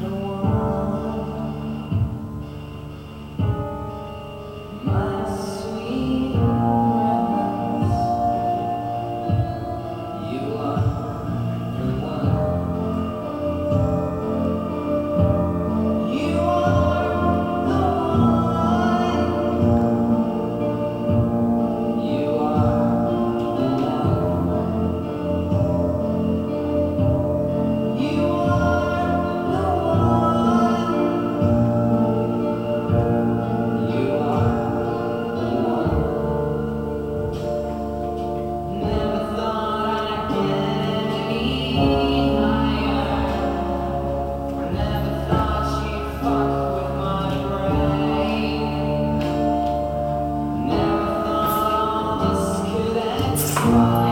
One Wow.